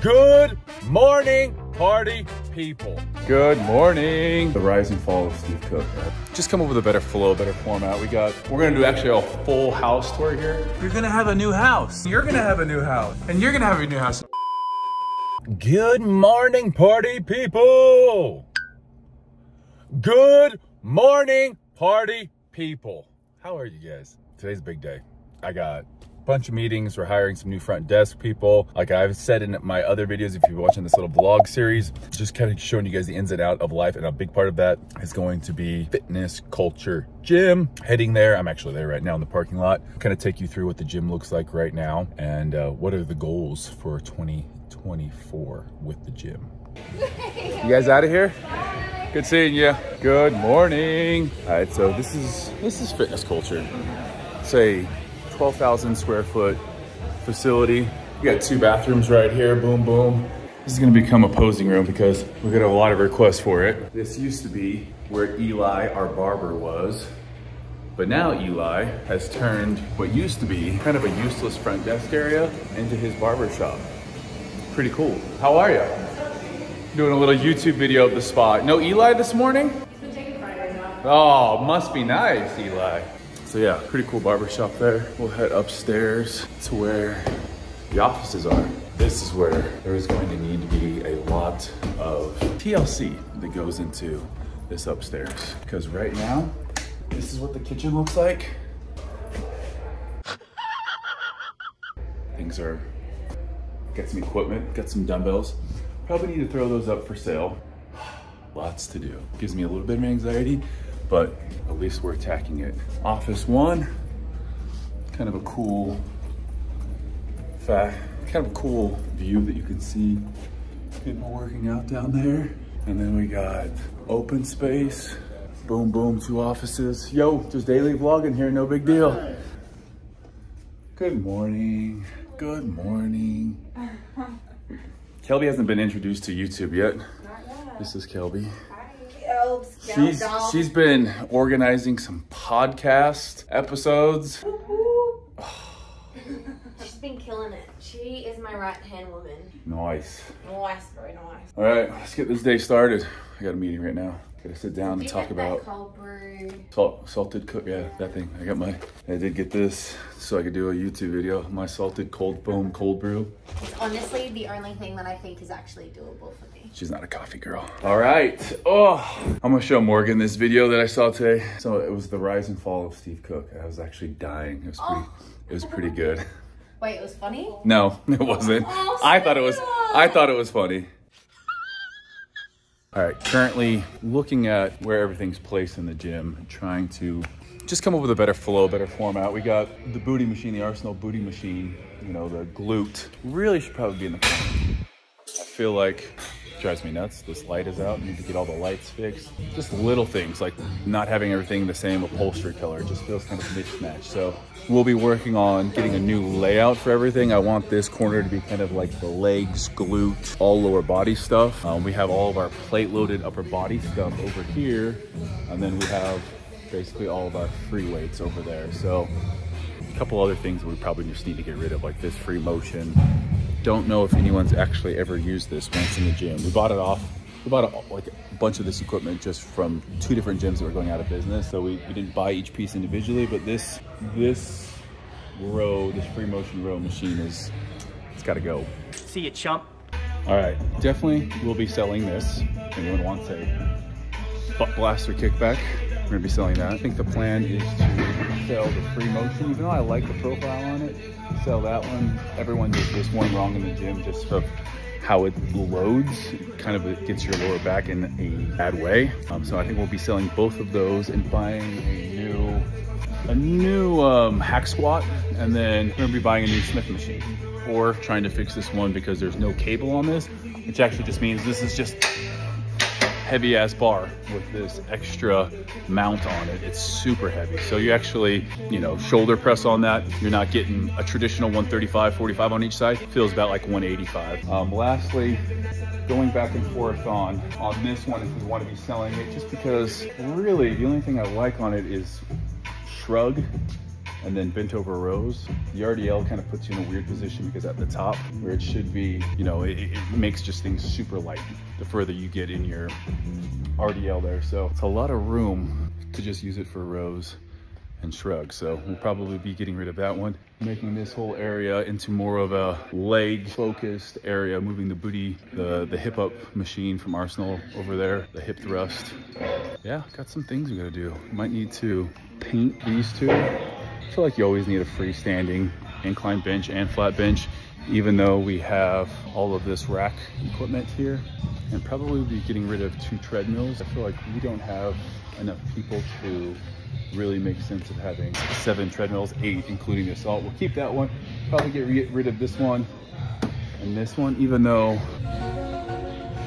Good morning, party people. Good morning. The rise and fall of Steve Cook. Just come up with a better flow, better format. We got, we're gonna do actually a full house tour here. You're gonna have a new house. You're gonna have a new house. And you're gonna have a new house. Good morning, party people. Good morning, party people. How are you guys? Today's a big day. I got a bunch of meetings. We're hiring some new front desk people. Like I've said in my other videos, if you're watching this little vlog series, just kind of showing you guys the ins and out of life. And a big part of that is going to be fitness, culture, gym. Heading there. I'm actually there right now in the parking lot. Kind of take you through what the gym looks like right now and uh, what are the goals for 2024 with the gym. You guys out of here? Good seeing you. Good morning. All right, so this is this is fitness culture. A 12,000 square foot facility. We got two bathrooms right here. Boom, boom. This is gonna become a posing room because we got a lot of requests for it. This used to be where Eli, our barber, was. But now Eli has turned what used to be kind of a useless front desk area into his barber shop. Pretty cool. How are you? Doing a little YouTube video of the spot. No Eli this morning? Oh, must be nice, Eli. So yeah, pretty cool barbershop there. We'll head upstairs to where the offices are. This is where there is going to need to be a lot of TLC that goes into this upstairs. Because right now, this is what the kitchen looks like. Things are, got some equipment, got some dumbbells. Probably need to throw those up for sale. Lots to do. Gives me a little bit of anxiety, but at least we're attacking it. Office one, kind of a cool fact, kind of a cool view that you can see people working out down there. And then we got open space, boom, boom, two offices. Yo, just daily vlogging here, no big deal. Good morning, good morning. Kelby hasn't been introduced to YouTube yet. This is Kelby. She's she's been organizing some podcast episodes. She's been killing it. She is my right hand woman. Nice. Nice, very nice. All right, let's get this day started. I got a meeting right now. Gotta sit down and talk about cold brew. salt, salted cook. Yeah, that thing. I got my. I did get this so I could do a YouTube video. My salted cold foam cold brew. It's honestly the only thing that I think is actually doable for me. She's not a coffee girl. All right. Oh, I'm gonna show Morgan this video that I saw today. So it was the rise and fall of Steve Cook. I was actually dying. It was oh. pretty. It was pretty good. Wait, it was funny? No, it wasn't. Oh, I thought it was. I thought it was funny. All right, currently looking at where everything's placed in the gym, trying to just come up with a better flow, better format. We got the booty machine, the Arsenal booty machine, you know, the glute. Really should probably be in the corner. I feel like drives me nuts. This light is out. Need to get all the lights fixed. Just little things like not having everything the same upholstery color. It just feels kind of mismatched. So we'll be working on getting a new layout for everything. I want this corner to be kind of like the legs, glute, all lower body stuff. Um, we have all of our plate loaded upper body stuff over here. And then we have basically all of our free weights over there. So a couple other things we probably just need to get rid of, like this free motion. Don't know if anyone's actually ever used this once in the gym. We bought it off. We bought a, like a bunch of this equipment just from two different gyms that were going out of business. So we, we didn't buy each piece individually, but this this row, this free motion row machine is it's got to go. See you, chump. All right, definitely we'll be selling this. If anyone wants a butt blaster kickback, we're gonna be selling that. I think the plan is to sell the free motion, even though I like the profile on it, sell that one. Everyone does this one wrong in the gym just of how it loads, kind of gets your lower back in a bad way. Um, so I think we'll be selling both of those and buying a new a new um, hack squat, and then we're gonna be buying a new Smith machine. Or trying to fix this one because there's no cable on this, which actually just means this is just heavy ass bar with this extra mount on it. It's super heavy. So you actually, you know, shoulder press on that. You're not getting a traditional 135, 45 on each side. Feels about like 185. Um, lastly, going back and forth on, on this one if we want to be selling it, just because really the only thing I like on it is shrug and then bent over rows. The RDL kind of puts you in a weird position because at the top where it should be, you know, it, it makes just things super light the further you get in your RDL there. So it's a lot of room to just use it for rows and shrug. So we'll probably be getting rid of that one, making this whole area into more of a leg focused area, moving the booty, the, the hip up machine from Arsenal over there, the hip thrust. Yeah, got some things we gotta do. Might need to paint these two. I feel like you always need a freestanding incline bench and flat bench, even though we have all of this rack equipment here and probably be getting rid of two treadmills. I feel like we don't have enough people to really make sense of having seven treadmills, eight, including the assault. We'll keep that one. Probably get rid of this one and this one, even though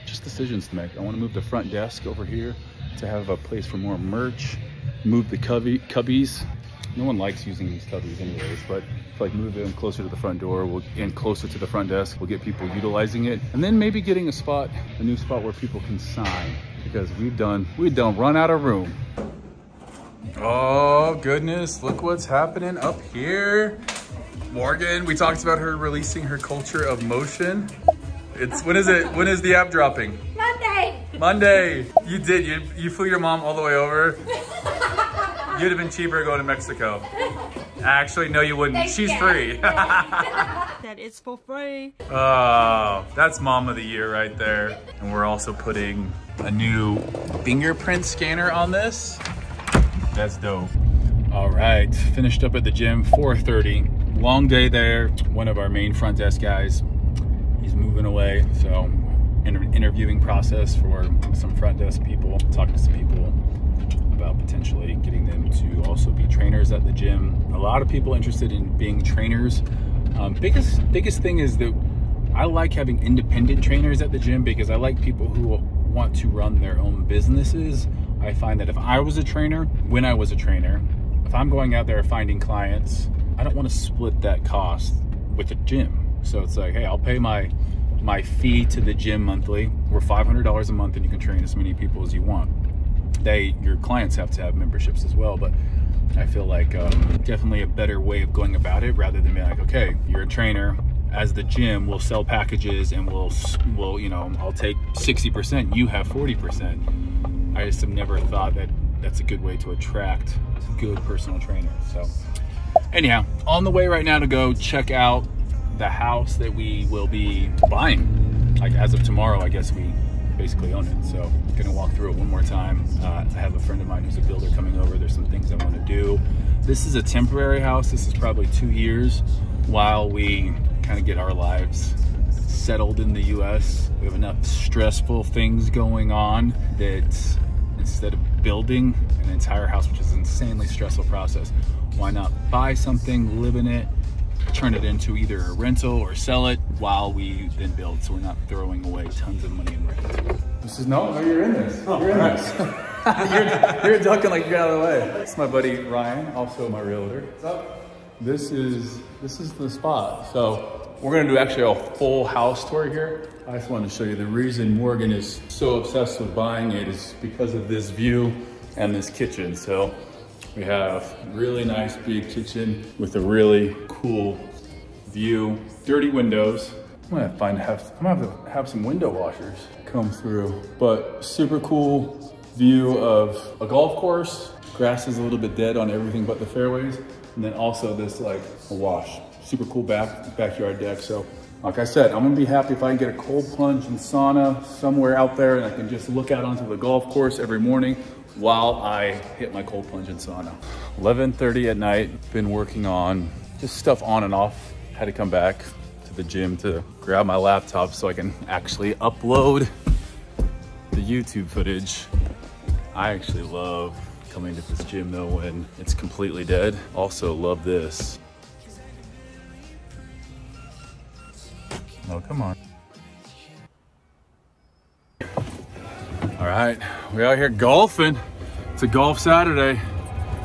just decisions to make. I want to move the front desk over here to have a place for more merch. Move the cubby, cubbies. No one likes using these cubbies anyways, but if, like move them closer to the front door we'll, and closer to the front desk, we'll get people utilizing it. And then maybe getting a spot, a new spot where people can sign because we've done, we've done run out of room. Oh goodness, look what's happening up here. Morgan, we talked about her releasing her culture of motion. It's, when is it, when is the app dropping? Monday. Monday. You did, you, you flew your mom all the way over. You'd have been cheaper going to Mexico. Actually, no, you wouldn't. She's free. that is for free. Oh, that's mom of the year right there. And we're also putting a new fingerprint scanner on this. That's dope. All right, finished up at the gym, 4.30. Long day there. One of our main front desk guys, he's moving away. So inter interviewing process for some front desk people, talking to some people about potentially getting them to also be trainers at the gym. A lot of people interested in being trainers. Um, biggest biggest thing is that I like having independent trainers at the gym because I like people who want to run their own businesses I find that if I was a trainer, when I was a trainer, if I'm going out there finding clients, I don't want to split that cost with the gym. So it's like, hey, I'll pay my my fee to the gym monthly. We're $500 a month and you can train as many people as you want. They, your clients have to have memberships as well, but I feel like um, definitely a better way of going about it rather than being like, okay, you're a trainer. As the gym, we'll sell packages and we'll, we'll, you know, I'll take 60%, you have 40% I just have never thought that that's a good way to attract good personal trainers. So anyhow, on the way right now to go check out the house that we will be buying. Like as of tomorrow, I guess we basically own it. So I'm gonna walk through it one more time. Uh, I have a friend of mine who's a builder coming over. There's some things I wanna do. This is a temporary house. This is probably two years while we kind of get our lives settled in the US. We have enough stressful things going on that instead of building an entire house, which is an insanely stressful process, why not buy something, live in it, turn it into either a rental or sell it while we then build so we're not throwing away tons of money in rent. This is no, no, you're in this. Oh, you're in right. this. you're, you're ducking like you're out of the way. It's my buddy Ryan, also my realtor. What's up? This is this is the spot. So we're gonna do actually a full house tour here. I just wanted to show you the reason Morgan is so obsessed with buying it is because of this view and this kitchen. So we have really nice big kitchen with a really cool view, dirty windows. I'm gonna find have I'm gonna have to have some window washers come through, but super cool view of a golf course. Grass is a little bit dead on everything but the fairways, and then also this like a wash super cool back, backyard deck. So like I said, I'm gonna be happy if I can get a cold plunge and sauna somewhere out there and I can just look out onto the golf course every morning while I hit my cold plunge and sauna. 11.30 at night, been working on just stuff on and off. Had to come back to the gym to grab my laptop so I can actually upload the YouTube footage. I actually love coming to this gym though when it's completely dead. Also love this. Oh, come on. All right, we out here golfing. It's a golf Saturday.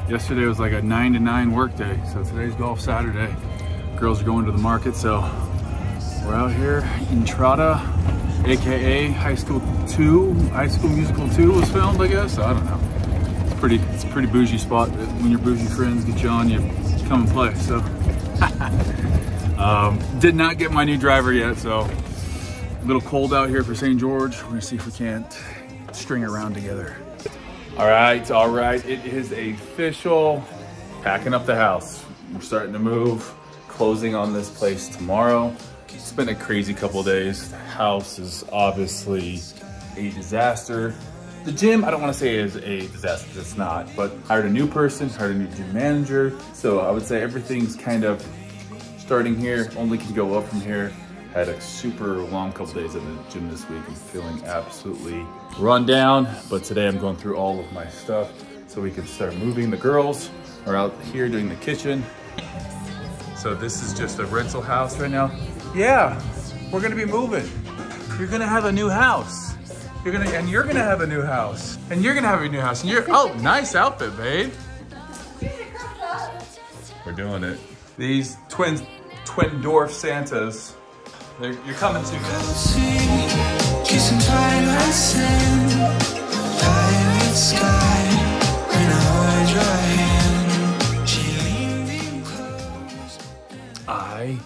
Yesterday was like a nine to nine work day, so today's golf Saturday. Girls are going to the market, so we're out here. Entrada, AKA High School 2, High School Musical 2 was filmed, I guess. I don't know. It's pretty, it's a pretty bougie spot. When your bougie friends get you on, you come and play. So, um, did not get my new driver yet. So, a little cold out here for St. George. We're gonna see if we can't string around together. All right, all right. It is official. Packing up the house. We're starting to move. Closing on this place tomorrow. It's been a crazy couple days. The house is obviously a disaster. The gym, I don't want to say is a disaster, it's not, but hired a new person, hired a new gym manager. So I would say everything's kind of starting here, only can go up from here. I had a super long couple days at the gym this week. I'm feeling absolutely run down, but today I'm going through all of my stuff so we can start moving. The girls are out here doing the kitchen. So this is just a rental house right now? Yeah, we're gonna be moving. You're gonna have a new house. You're gonna, and you're gonna have a new house. And you're gonna have a new house. And you're, oh, nice outfit, babe. We're doing it. These twin, twin dwarf Santas, they're, you're coming too, man. Kissing twilight sand, violet sky. When I hold your hand, she leaned in close. I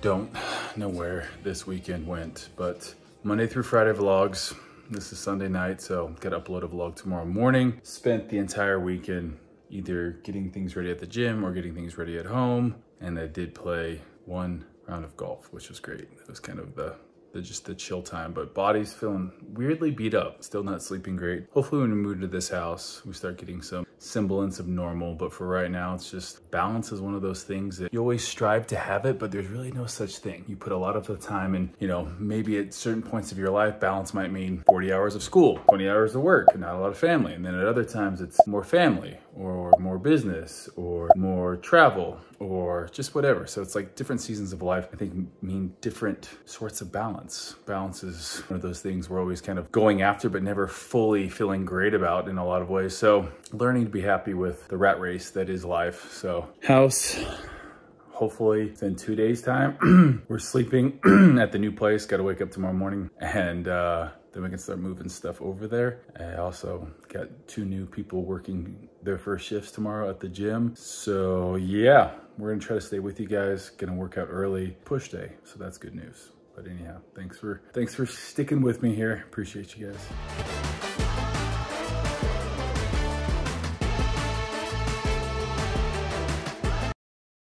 don't know where this weekend went, but Monday through Friday vlogs. This is Sunday night, so gotta upload a vlog tomorrow morning. Spent the entire weekend either getting things ready at the gym or getting things ready at home. And I did play one round of golf, which was great. It was kind of the just the chill time, but body's feeling weirdly beat up. Still not sleeping great. Hopefully when we move to this house, we start getting some semblance of normal. But for right now, it's just balance is one of those things that you always strive to have it, but there's really no such thing. You put a lot of the time in, you know, maybe at certain points of your life, balance might mean 40 hours of school, 20 hours of work, and not a lot of family. And then at other times it's more family or more business or more travel or just whatever. So it's like different seasons of life, I think mean different sorts of balance. Balance is one of those things we're always kind of going after, but never fully feeling great about in a lot of ways. So learning to be happy with the rat race that is life. So house, hopefully within two days time, we're sleeping at the new place. Got to wake up tomorrow morning and, uh, then we can start moving stuff over there. I also got two new people working their first shifts tomorrow at the gym. So yeah, we're gonna try to stay with you guys. Gonna work out early, push day. So that's good news. But anyhow, thanks for thanks for sticking with me here. Appreciate you guys.